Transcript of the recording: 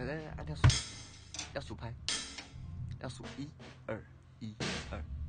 来来来，按掉数，要数拍，要数一二一二。1, 2, 1, 2